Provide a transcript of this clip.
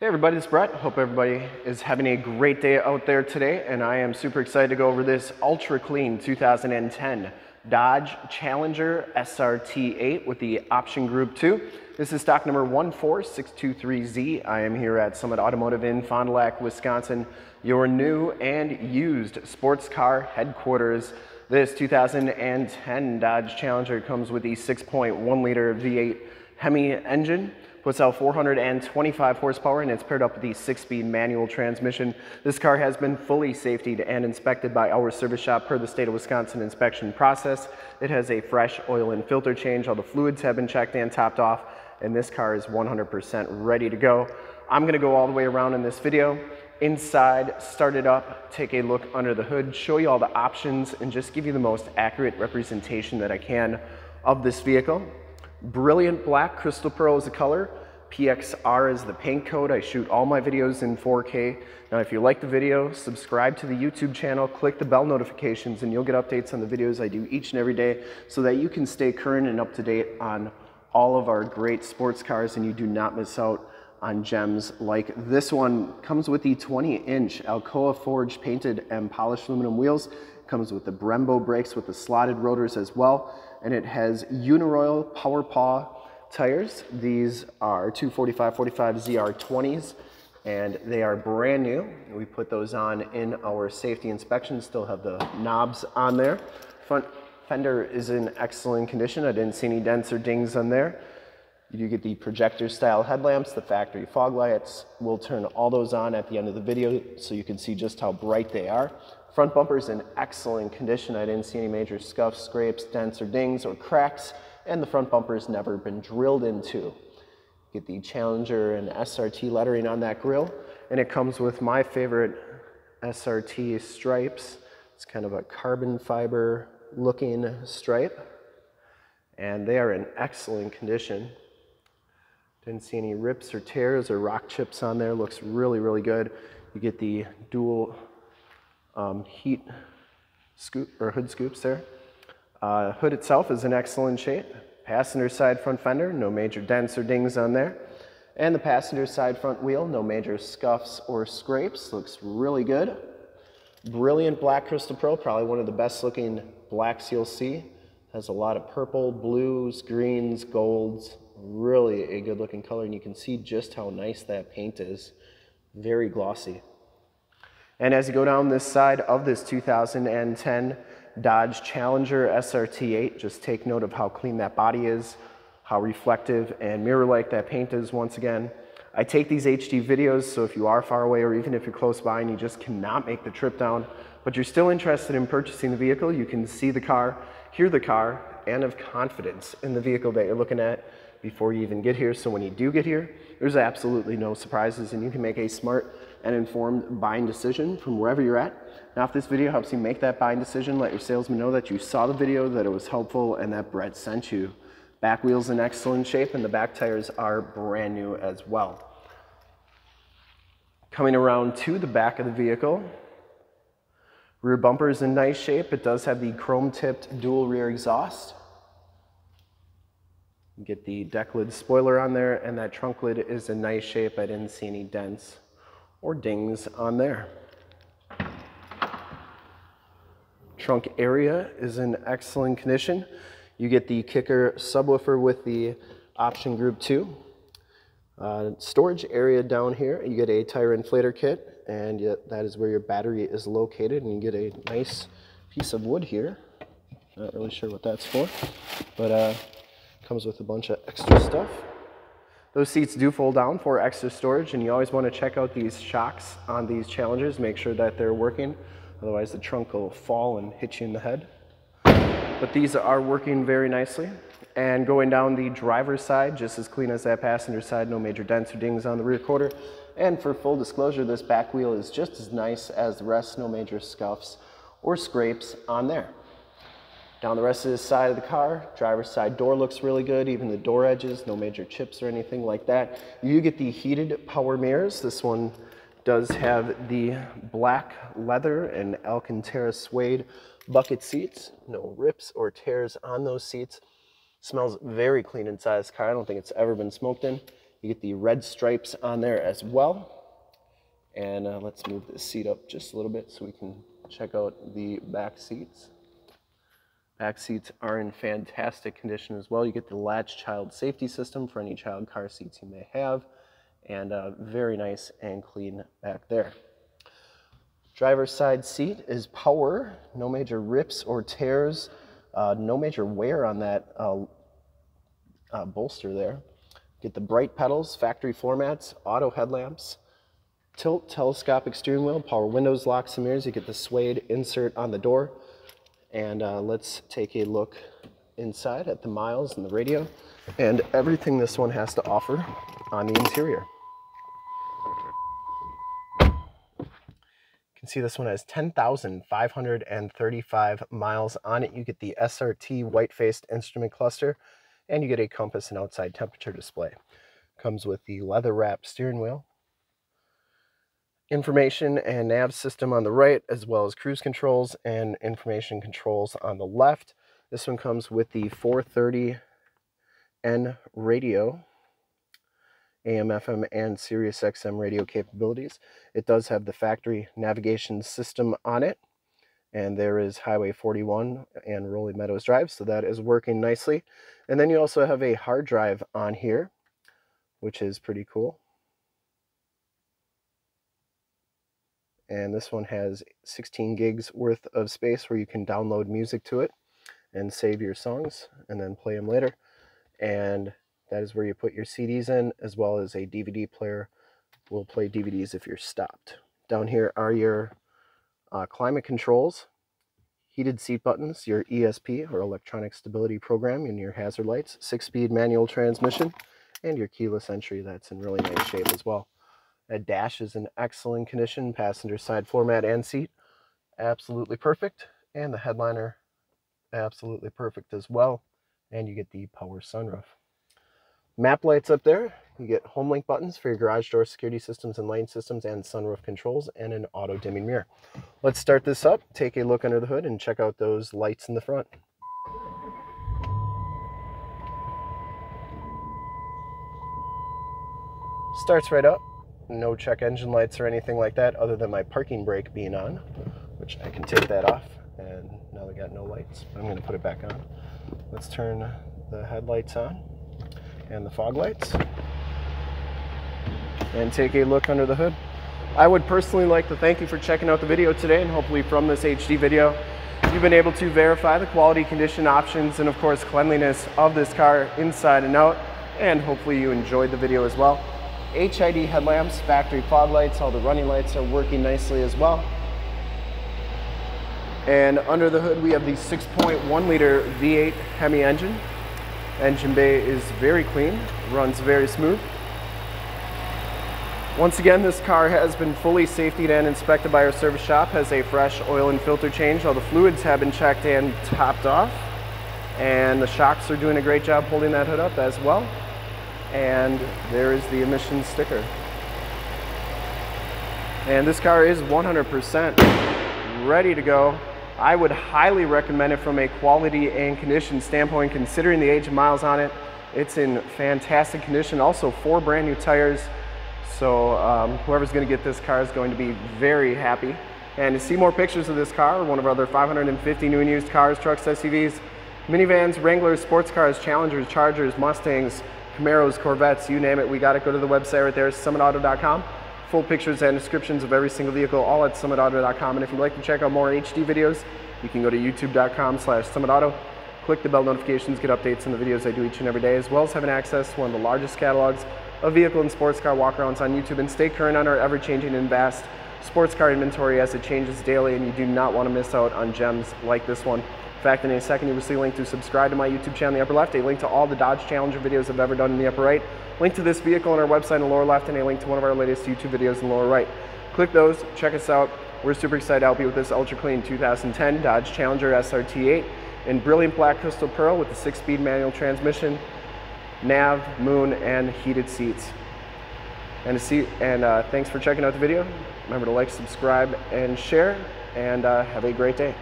Hey everybody, it's Brett. Hope everybody is having a great day out there today, and I am super excited to go over this ultra clean 2010 Dodge Challenger SRT8 with the option group 2. This is stock number 14623Z. I am here at Summit Automotive in Fond du Lac, Wisconsin, your new and used sports car headquarters. This 2010 Dodge Challenger comes with the 6.1 liter V8 Hemi engine puts out 425 horsepower and it's paired up with the six-speed manual transmission. This car has been fully safetied and inspected by our service shop per the state of Wisconsin inspection process. It has a fresh oil and filter change. All the fluids have been checked and topped off and this car is 100% ready to go. I'm gonna go all the way around in this video inside, start it up, take a look under the hood, show you all the options, and just give you the most accurate representation that I can of this vehicle. Brilliant black, crystal pearl is the color. PXR is the paint code. I shoot all my videos in 4K. Now, if you like the video, subscribe to the YouTube channel, click the bell notifications, and you'll get updates on the videos I do each and every day so that you can stay current and up to date on all of our great sports cars and you do not miss out on gems like this one. Comes with the 20 inch Alcoa forged painted and polished aluminum wheels. Comes with the Brembo brakes with the slotted rotors as well and it has Uniroyal Power Paw tires. These are 245 45 ZR20s and they are brand new. We put those on in our safety inspection, still have the knobs on there. Front fender is in excellent condition. I didn't see any dents or dings on there. You do get the projector style headlamps, the factory fog lights. We'll turn all those on at the end of the video so you can see just how bright they are. Front bumper is in excellent condition. I didn't see any major scuffs, scrapes, dents or dings or cracks, and the front bumper has never been drilled into. Get the Challenger and SRT lettering on that grille, and it comes with my favorite SRT stripes. It's kind of a carbon fiber looking stripe, and they are in excellent condition. Didn't see any rips or tears or rock chips on there. Looks really, really good. You get the dual um, heat scoop or hood scoops there. Uh, hood itself is in excellent shape. Passenger side front fender, no major dents or dings on there. And the passenger side front wheel, no major scuffs or scrapes. Looks really good. Brilliant black crystal pearl, probably one of the best looking blacks you'll see. Has a lot of purple, blues, greens, golds, really a good looking color and you can see just how nice that paint is. Very glossy. And as you go down this side of this 2010 Dodge Challenger SRT8, just take note of how clean that body is, how reflective and mirror-like that paint is once again. I take these HD videos, so if you are far away or even if you're close by and you just cannot make the trip down, but you're still interested in purchasing the vehicle, you can see the car, hear the car, and have confidence in the vehicle that you're looking at before you even get here. So when you do get here, there's absolutely no surprises and you can make a smart and informed buying decision from wherever you're at. Now, if this video helps you make that buying decision, let your salesman know that you saw the video, that it was helpful, and that Brett sent you. Back wheels in excellent shape and the back tires are brand new as well. Coming around to the back of the vehicle, rear bumper is in nice shape. It does have the chrome tipped dual rear exhaust. Get the deck lid spoiler on there and that trunk lid is in nice shape. I didn't see any dents or dings on there. Trunk area is in excellent condition. You get the kicker subwoofer with the option group 2. Uh, storage area down here, you get a tire inflator kit and that is where your battery is located and you get a nice piece of wood here. Not really sure what that's for, but uh, Comes with a bunch of extra stuff. Those seats do fold down for extra storage and you always want to check out these shocks on these Challengers, make sure that they're working. Otherwise the trunk will fall and hit you in the head. But these are working very nicely. And going down the driver's side, just as clean as that passenger side, no major dents or dings on the rear quarter. And for full disclosure, this back wheel is just as nice as the rest, no major scuffs or scrapes on there. Down the rest of the side of the car, driver's side door looks really good, even the door edges, no major chips or anything like that. You get the heated power mirrors. This one does have the black leather and Alcantara suede bucket seats. No rips or tears on those seats. Smells very clean inside this car. I don't think it's ever been smoked in. You get the red stripes on there as well. And uh, let's move this seat up just a little bit so we can check out the back seats. Back seats are in fantastic condition as well. You get the latch child safety system for any child car seats you may have, and uh, very nice and clean back there. Driver's side seat is power, no major rips or tears, uh, no major wear on that uh, uh bolster there. Get the bright pedals, factory floor mats, auto headlamps, tilt telescopic steering wheel, power windows, locks and mirrors. You get the suede insert on the door. And uh, let's take a look inside at the miles and the radio and everything this one has to offer on the interior. You can see this one has 10,535 miles on it. You get the SRT white-faced instrument cluster and you get a compass and outside temperature display. Comes with the leather wrap steering wheel, information and nav system on the right, as well as cruise controls and information controls on the left. This one comes with the 430N radio, AM, FM, and Sirius XM radio capabilities. It does have the factory navigation system on it, and there is Highway 41 and Rolling Meadows Drive, so that is working nicely. And then you also have a hard drive on here, which is pretty cool. And this one has 16 gigs worth of space where you can download music to it and save your songs and then play them later and that is where you put your CDs in as well as a DVD player will play DVDs if you're stopped. Down here are your uh, climate controls, heated seat buttons, your ESP or electronic stability program and your hazard lights, six-speed manual transmission, and your keyless entry that's in really nice shape as well. That dash is in excellent condition, passenger side floor mat and seat, absolutely perfect. And the headliner, absolutely perfect as well. And you get the power sunroof. Map lights up there. You get home link buttons for your garage door security systems and lane systems and sunroof controls and an auto dimming mirror. Let's start this up, take a look under the hood and check out those lights in the front. Starts right up no check engine lights or anything like that other than my parking brake being on, which I can take that off. And now they got no lights. I'm going to put it back on. Let's turn the headlights on and the fog lights and take a look under the hood. I would personally like to thank you for checking out the video today and hopefully from this HD video you've been able to verify the quality condition options and of course cleanliness of this car inside and out and hopefully you enjoyed the video as well. HID headlamps, factory fog lights, all the running lights are working nicely as well. And under the hood, we have the 6.1 liter V8 Hemi engine. Engine bay is very clean, runs very smooth. Once again, this car has been fully safetied and inspected by our service shop, has a fresh oil and filter change. All the fluids have been checked and topped off. And the shocks are doing a great job holding that hood up as well and there is the emissions sticker. And this car is 100% ready to go. I would highly recommend it from a quality and condition standpoint, considering the age of miles on it. It's in fantastic condition. Also, four brand new tires. So um, whoever's gonna get this car is going to be very happy. And to see more pictures of this car, one of our other 550 new and used cars, trucks, SUVs, minivans, Wranglers, sports cars, Challengers, Chargers, Mustangs, Camaros, Corvettes, you name it, we got it. Go to the website right there, summitauto.com. Full pictures and descriptions of every single vehicle, all at summitauto.com. And if you'd like to check out more HD videos, you can go to youtube.com slash summitauto. Click the bell notifications, get updates on the videos I do each and every day, as well as having access to one of the largest catalogs of vehicle and sports car walkarounds on YouTube and stay current on our ever-changing and vast sports car inventory as it changes daily and you do not want to miss out on gems like this one. In fact, in a second, you will see a link to subscribe to my YouTube channel in the upper left, a link to all the Dodge Challenger videos I've ever done in the upper right, link to this vehicle on our website in the lower left, and a link to one of our latest YouTube videos in the lower right. Click those, check us out. We're super excited to help you with this ultra clean 2010 Dodge Challenger SRT8 in brilliant black crystal pearl with the six-speed manual transmission, nav, moon, and heated seats. And, and uh, thanks for checking out the video. Remember to like, subscribe, and share, and uh, have a great day.